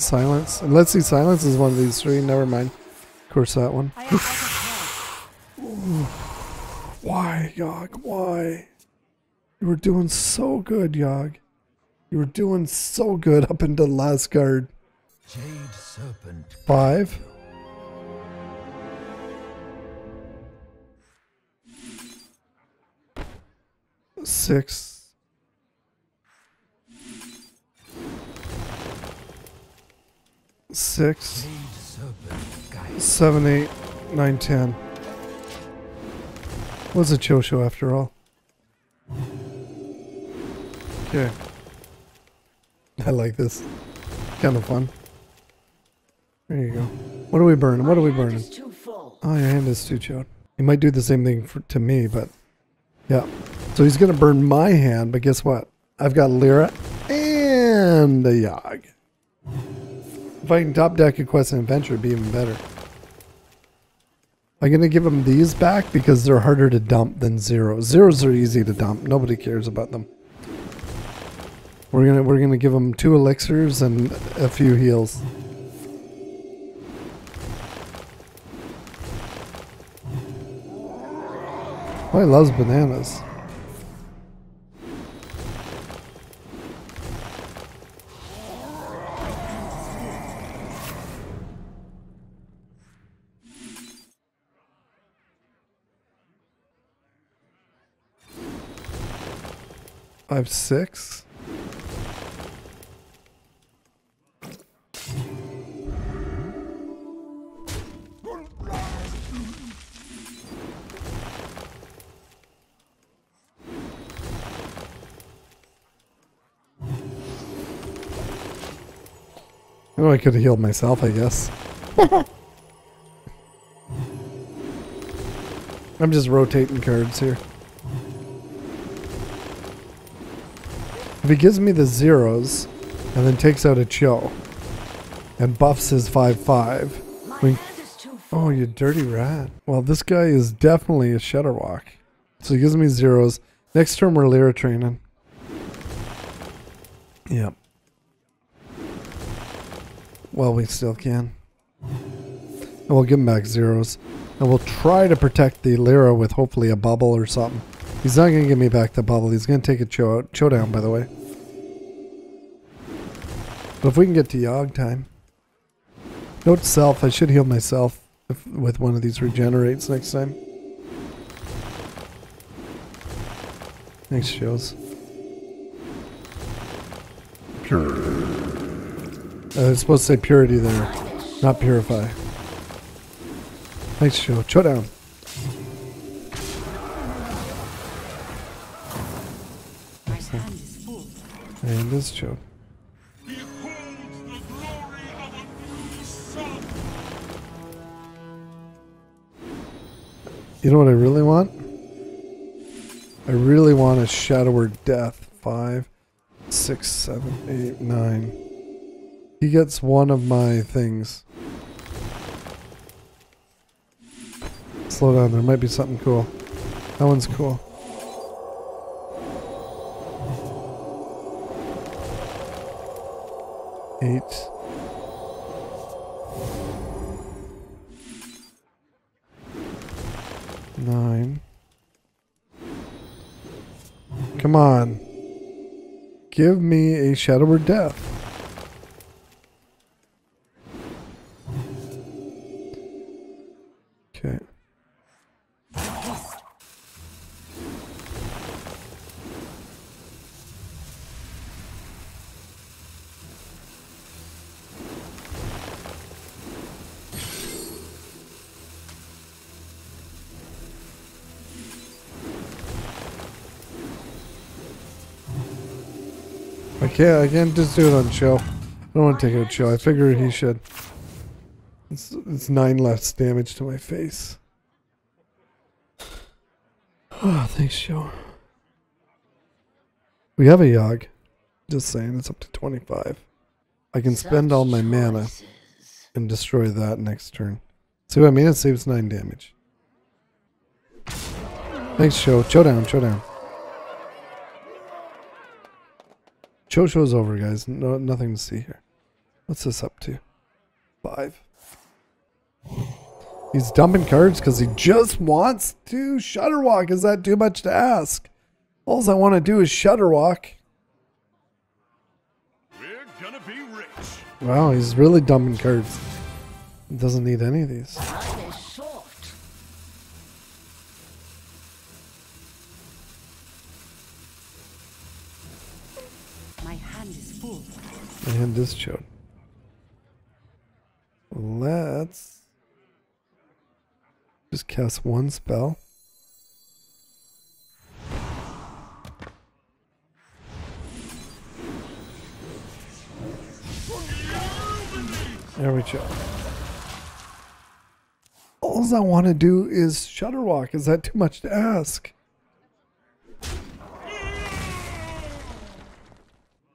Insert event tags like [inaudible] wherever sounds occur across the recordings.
Silence. And let's see, silence is one of these three. Never mind. Of course, that one. I, I can help. [sighs] Why, Yogg? Why? You were doing so good, Yogg. You were doing so good up until last guard. Jade Serpent. Five. Six. Six. Seven, eight, nine, ten. Was a Chosho after all. Okay. [laughs] I like this. Kind of fun. There you go. What are we burning? What are we burning? Oh, your hand is too chode. He might do the same thing for, to me, but yeah. So he's gonna burn my hand, but guess what? I've got Lyra and the Yogg. If I can top deck a quest and adventure, it'd be even better. I'm gonna give them these back because they're harder to dump than zeros. Zeros are easy to dump. Nobody cares about them. We're gonna we're gonna give them two elixirs and a few heals. Oh, he loves bananas. Five, six. Oh, I could have healed myself, I guess. [laughs] I'm just rotating cards here. If he gives me the zeros and then takes out a Cho and buffs his 5-5. My We- hand is. Oh, you dirty rat. Well, this guy is definitely a Shudderwock. So he gives me zeros. Next turn, we're Lyra training. Yep. Well, we still can. And we'll give him back zeros. And we'll try to protect the Lyra with hopefully a bubble or something. He's not going to give me back the bubble. He's going to take a Cho out. Cho down, by the way. But if we can get to Yogg time. Note self. I should heal myself if, with one of these regenerates next time. Thanks, shows. Pure. Uh, it's supposed to say purity there, not purify. Thanks, show. Chow down. My hand is full. And this chow. You know what I really want? I really want a Shadow of Death. Five, six, seven, eight, nine. He gets one of my things. Slow down, there might be something cool. That one's cool. Eight. Come on. Give me a Shadow of Death. Can't. I can't just do it on chill. I don't want to take out chill. I figure he should. It's, it's nine less damage to my face. Oh, [sighs] thanks, show. We have a Yogg. Just saying, it's up to 25. I can spend all my mana and destroy that next turn. See what I mean? It saves 9 damage. Thanks, Cho. Cho down, Cho down. Cho show's over, guys. No, nothing to see here. What's this up to? Five. He's dumping cards because he just wants to Shudderwock. Is that too much to ask? All I want to do is Shudderwock. We're gonna be rich. Wow, he's really dumping cards. He doesn't need any of these. Time is short. My hand is full. My hand is. Let's just cast one spell. There we go. All I want to do is Shudderwock. Is that too much to ask?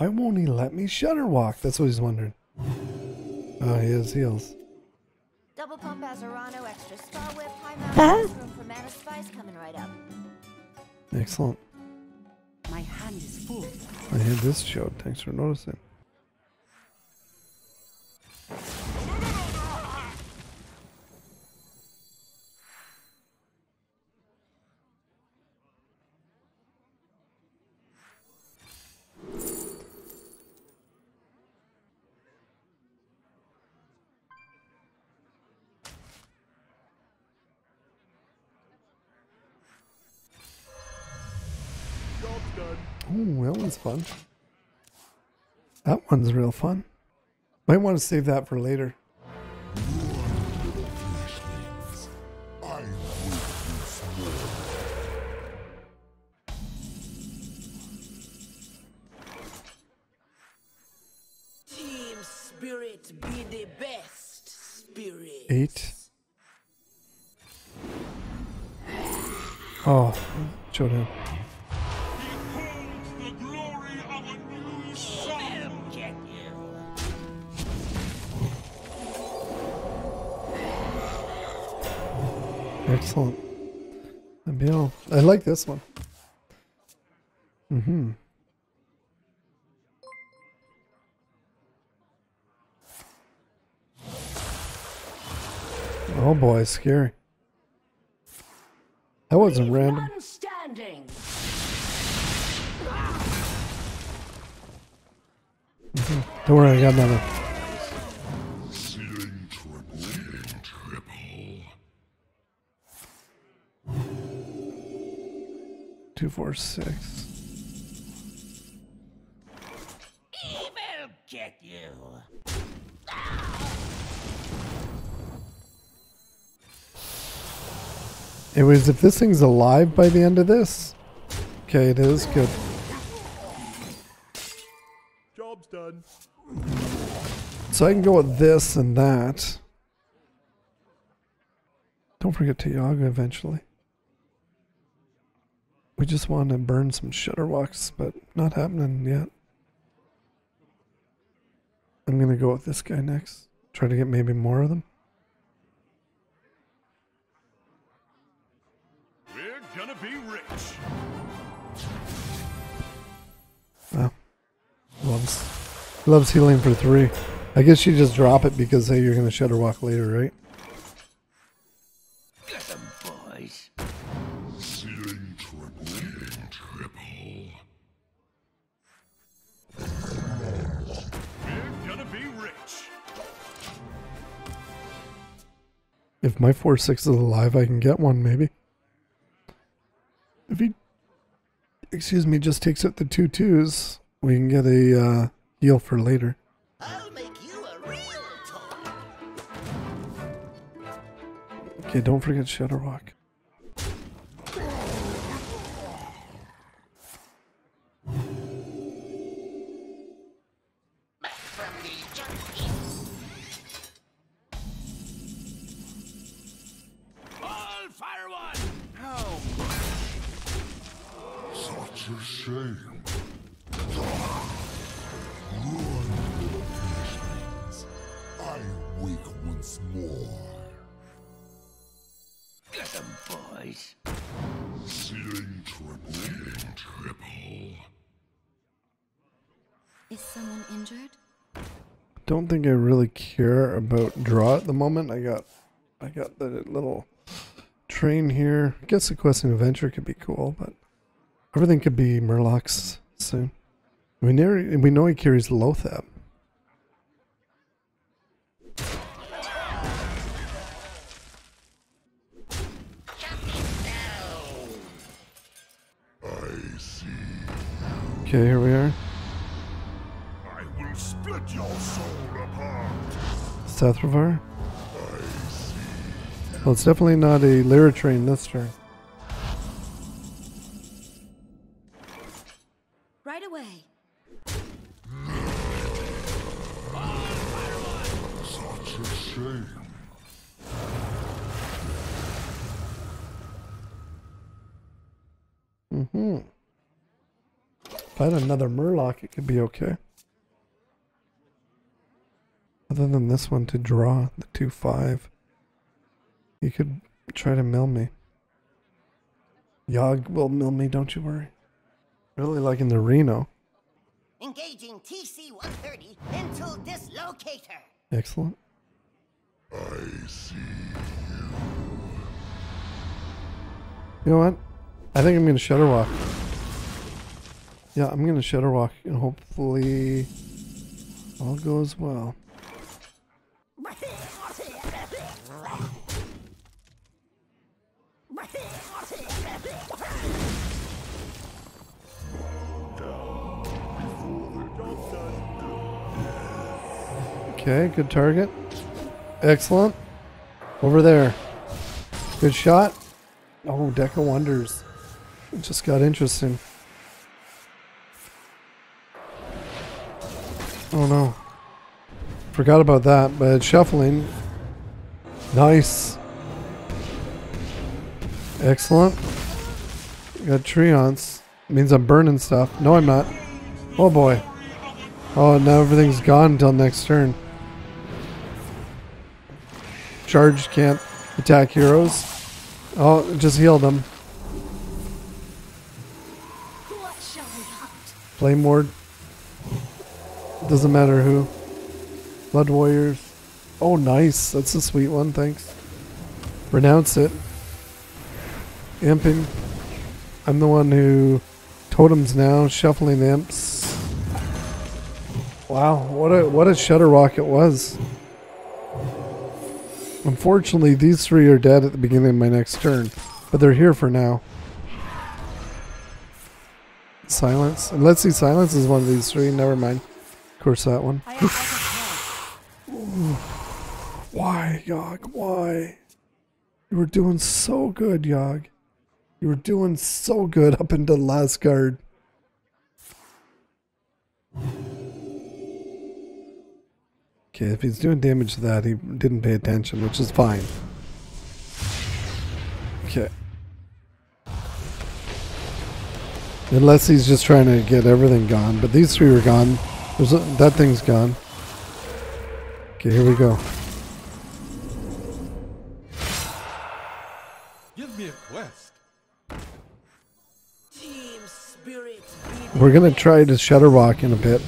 Why won't he let me Shudderwock? That's what he's wondering. Oh, he has heels. Double pump Azarano, extra star whip, high mountain, room for mana spice coming right up. Excellent. My hand is full. My hand is showed. Thanks for noticing. One's fun. That one's real fun. Might want to save that for later. Team spirit be the best spirit. Eight. Oh, showdown. Excellent. Abiel. I like this one. Mm-hmm. Oh boy, scary. That wasn't random. One standing. Don't worry, I got another. Two, four, six. Evil get you. Anyways, if this thing's alive by the end of this, okay, it is good. Job's done. So I can go with this and that. Don't forget Tiago eventually. We just want to burn some Shudderwocks, but not happening yet. I'm gonna go with this guy next. Try to get maybe more of them. We're gonna be rich. Wow. Loves loves healing for three. I guess you just drop it because hey you're gonna Shudderwock later, right? If my four six is alive, I can get one maybe. If he, excuse me, just takes out the two twos, we can get a uh, heal for later. I'll make you a real. Okay, don't forget Shadow Back a shame. I wake once more. get them boys. Ceiling triple. Ceiling triple. Is someone injured? don't think I really care about draw at the moment. I got I got the little train here. I guess the quest and adventure could be cool, but everything could be Murlocs soon. We know we know he carries Loatheb. I see. Okay, here we are. I will split your soul apart. Sathrovarr. I see. Well, it's definitely not a Lyra train this turn. Another Murloc, it could be okay. Other than this one to draw, the 2-5. You could try to mill me. Yogg will mill me, don't you worry. Really liking the Reno. Engaging TC-130 into dislocator. Excellent. I see. You You know what? I think I'm going to Shudderwock. Yeah, I'm to Shudderwock and hopefully all goes well. Okay, good target. Excellent. Over there. Good shot. Oh, Deck of Wonders. It just got interesting. Oh no. Forgot about that, but shuffling. Nice. Excellent. Got Treants. Means I'm burning stuff. No, I'm not. Oh boy. Oh, now everything's gone until next turn. Charge can't attack heroes. Oh, just healed them. Flame Ward. Doesn't matter who. Blood Warriors. Oh, nice. That's a sweet one. Thanks. Renounce it. Imping. I'm the one who totems now. Shuffling imps. Wow, what a what a Shudderwock it was. Unfortunately, these three are dead at the beginning of my next turn, but they're here for now. Silence. Let's see, silence is one of these three. Never mind. Of course, that one. I am out of health. Why, Yogg? Why? You were doing so good, Yogg. You were doing so good up into the last guard. Okay, if he's doing damage to that, he didn't pay attention, which is fine. Okay. Unless he's just trying to get everything gone. But these three are gone. There's a, that thing's gone. Okay, here we go. Give me a quest. Team spirit. We're gonna try to Shudderwock in a bit.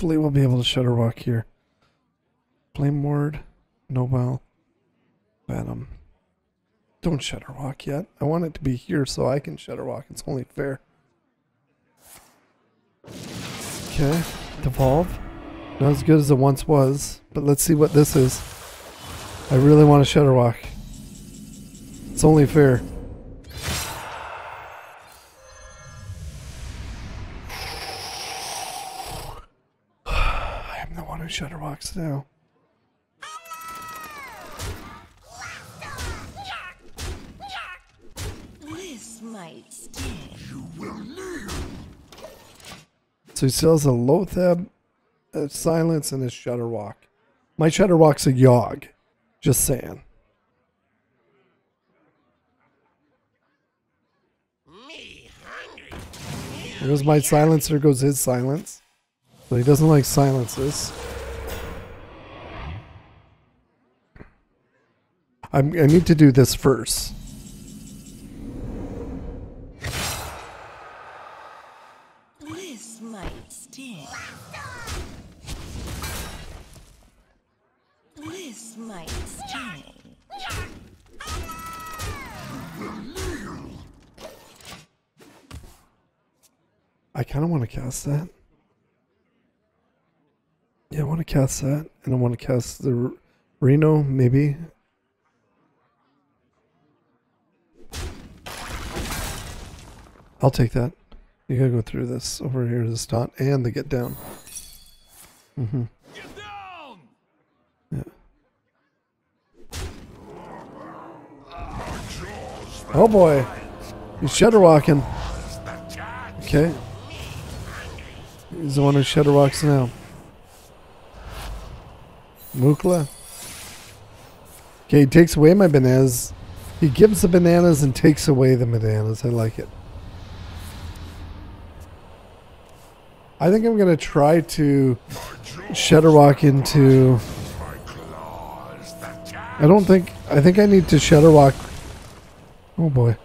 Hopefully we'll be able to Shudderwock here. Flame Ward, Nobel, Venom. Don't Shudderwock yet. I want it to be here so I can Shudderwock. It's only fair. Okay. Devolve. Not as good as it once was, but let's see what this is. I really want to Shudderwock. It's only fair. Shutter walks now. This might sting. So he sells a Loatheb, a Silence, and a Shudderwock. My Shudderwock's a Yogg. Just saying. me hungry. There goes my silence. There goes his silence. So he doesn't like silences. I'm, I need to do this first. This might sting. This might sting. I kind of want to cast that. Yeah, I want to cast that, and I want to cast the Reno, maybe. I'll take that. You gotta go through this over here, to this dot, and the get down. Mm-hmm. Get down! Oh boy, he's shadow walking. Okay, he's the one who shadow walks now. Mukla. Okay, he takes away my bananas. He gives the bananas and takes away the bananas. I like it. I think I'm gonna try to shadow walk into. I don't think. I think I need to shadow walk. Oh boy.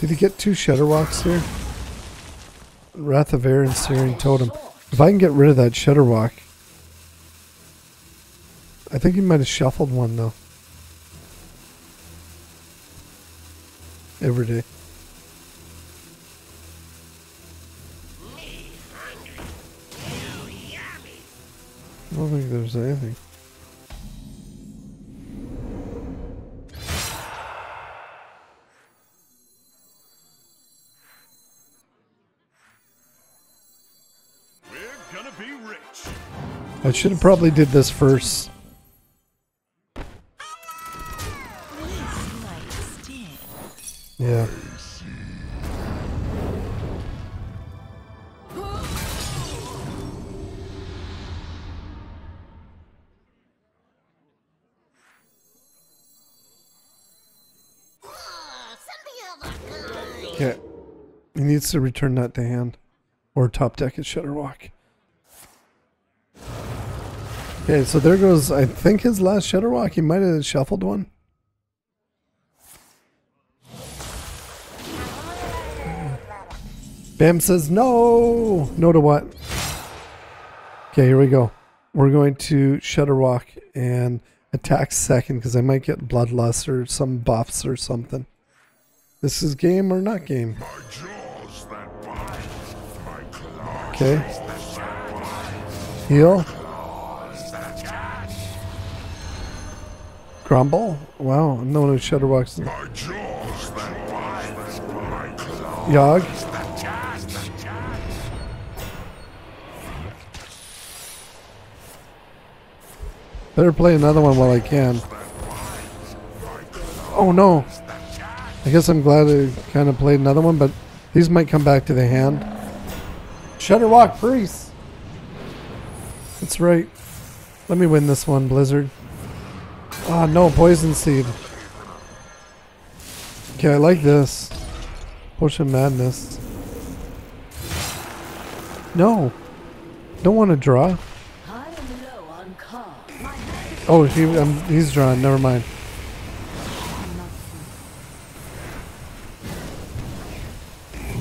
Did he get two shadow walks here? Wrath of Air and Searing Totem. If I can get rid of that Shudderwock. I think he might have shuffled one though. Every day. Think there's anything. We're gonna be rich. I should have probably did this first. Okay. He needs to return that to hand. Or top deck at Shudderwock. Okay, so there goes, I think his last Shudderwock. He might have shuffled one. Bam says no. No to what? Okay, here we go. We're going to Shudderwock and attack second because I might get Bloodlust or some buffs or something. This is game or not game? Okay. Heal. Grumble. Wow, no jaws that bite. Yogg. Better play another one while I can. Oh no. I guess I'm glad I kind of played another one, but these might come back to the hand. Shudderwock Priest. That's right. Let me win this one, Blizzard. Ah, no, Poison Seed. Okay, I like this. Potion Madness. No. Don't want to draw. I am low on cards. My hand is Oh, he, um, he's drawn. Never mind.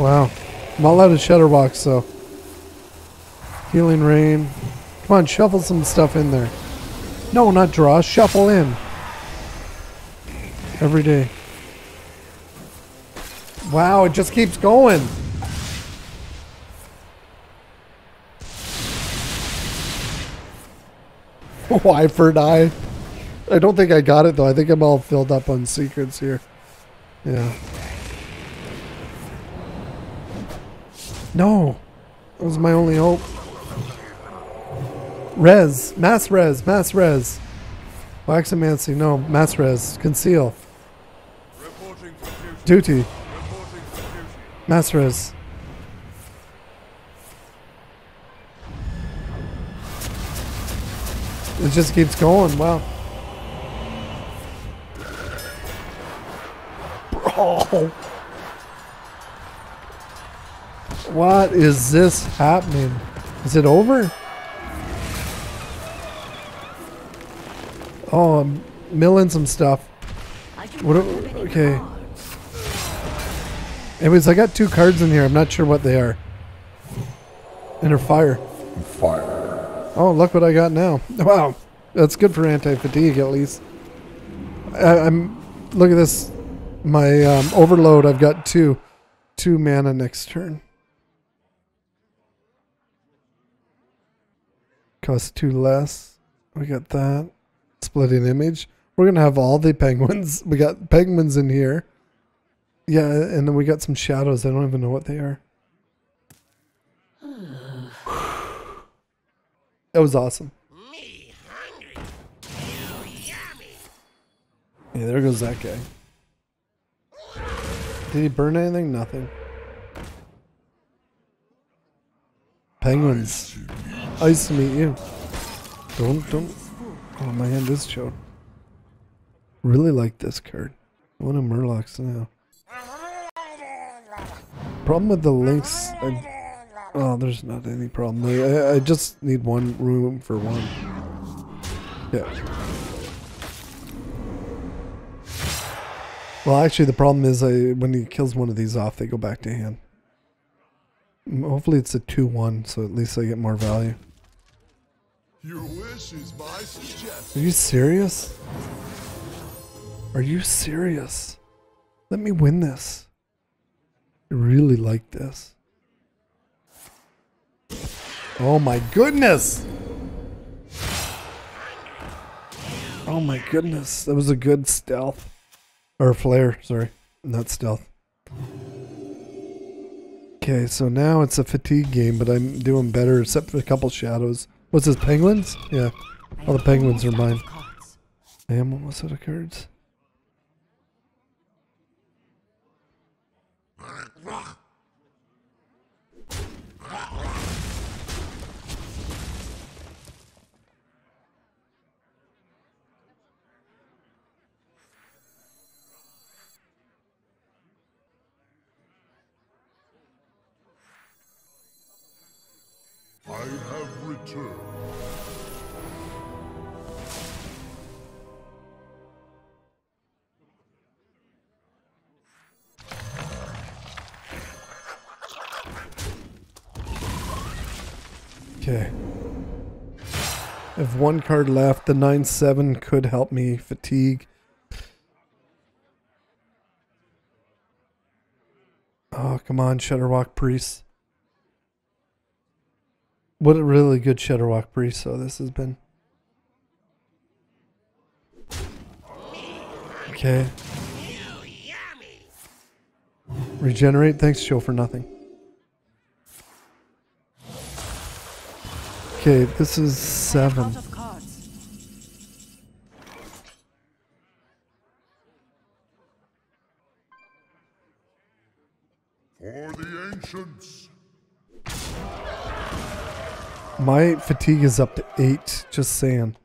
Wow. I'm all out of Shutterbox, so. Healing Rain. Come on, shuffle some stuff in there. No, not draw. Shuffle in. Every day. Wow, it just keeps going. [laughs] Why for die? I don't think I got it though. I think I'm all filled up on secrets here. Yeah. No. That was my only hope. Res. Mass res. Mass res. Waxamancy. No. Mass res. Conceal. Duty. Mass res. It just keeps going. Wow. Bro. What is this happening? Is it over? Oh, I'm milling some stuff. What not do- have any okay. Anyways, I got two cards in here. I'm not sure what they are. And they're fire. Fire. Oh, look what I got now. [laughs] Wow. That's good for anti-fatigue at least. I, I'm look at this. My um, overload. I've got two, two mana next turn. Cost two less. We got that. Splitting image. We're gonna have all the penguins. We got penguins in here. Yeah, and then we got some shadows. I don't even know what they are. [sighs] That was awesome. me Yeah, there goes that guy. Did he burn anything? Nothing. Penguins. Nice to meet you. Don't, don't. Oh, my hand is choked. Really like this card. I want a Murlocs now. Problem with the links. I, oh, there's not any problem. I, I just need one room for one. Yeah. Well, actually, the problem is I when he kills one of these off, they go back to hand. Hopefully, it's a two-one, so at least I get more value. Your wish is my Are you serious? Are you serious? Let me win this. I really like this. Oh my goodness! Oh my goodness, that was a good stealth. Or flare, sorry. Not stealth. Okay, so now it's a fatigue game, but I'm doing better except for a couple shadows. What's this, penguins? Yeah. All the penguins are mine. I am almost out of cards. One card left. The 9 7 could help me fatigue. Oh, come on, Shudderwock Priest. What a really good Shudderwock Priest, so this has been. Okay. Regenerate. Thanks, Show for nothing. Okay, this is seven. Out of cards. For the ancients. My fatigue is up to eight, just saying.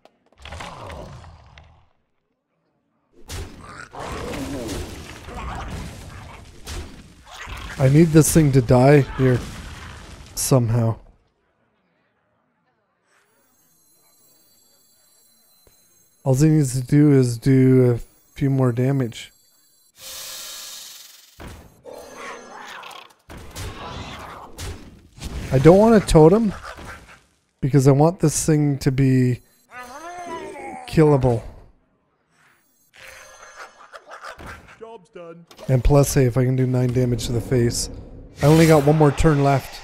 I need this thing to die here somehow. All he needs to do is do a few more damage. I don't want a totem because I want this thing to be killable. Job's done. And plus, say if I can do 9 damage to the face. I only got one more turn left.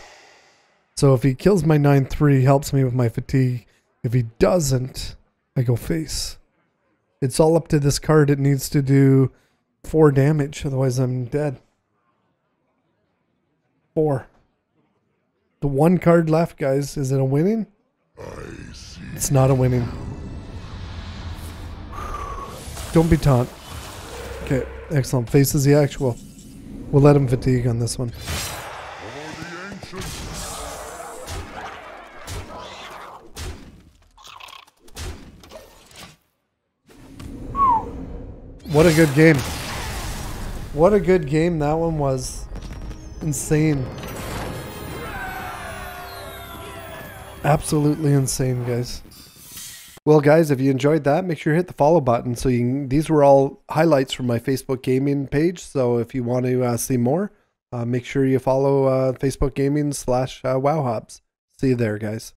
So if he kills my 9 3, helps me with my fatigue. If he doesn't, I go face. It's all up to this card. It needs to do 4 damage, otherwise, I'm dead. 4. The one card left, guys. Is it a winning? It's not a winning. Don't be taunt. Okay, excellent. Faces the actual. We'll let him fatigue on this one. What a good game. What a good game that one was. Insane. Absolutely insane, guys. Well, guys, if you enjoyed that, make sure you hit the follow button. So can, these were all highlights from my Facebook gaming page. So if you want to uh, see more, uh, make sure you follow uh, Facebook gaming slash uh, Wowhobbs. See you there, guys.